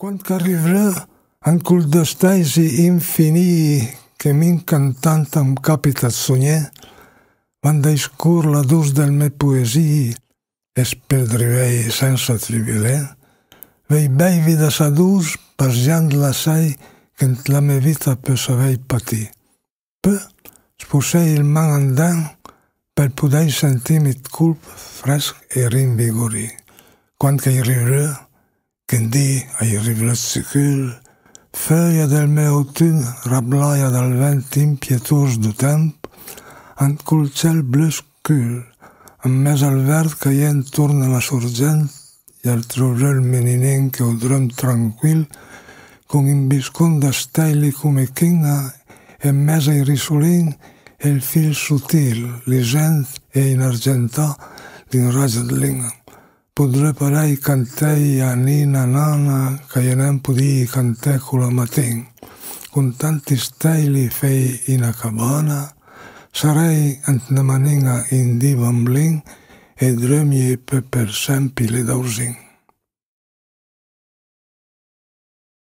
Quan qu'arrivera en cul d'estais i infini que min cantant amb capitat sonyer, van d'escur la dus del me poesia es perdrivei sense triviler, vei bei vida sadús pasjant la que en la me vita pe savei patir. Pe, spusei il man andan per poder sentir mit culp fresc e rinvigori. Quan que hi riurà, que en Ahí arriva la feia del meu rablaia del vent impietós de temp, en colcel blesc cul, amb més el verd que hi entorna la sorgent i el trobrer que ho drem tranquil, con imbiscon d'estaili com e quina, en mesa i risolint, el fil sutil, ligent e inargentà din raja de. Podré parei cantei a nina nana che ienem pudi cantè con la matin. Con tanti steli fei in a cabana, sarei ant na maninga in di bamblin e drömje pe per sempre le dausin.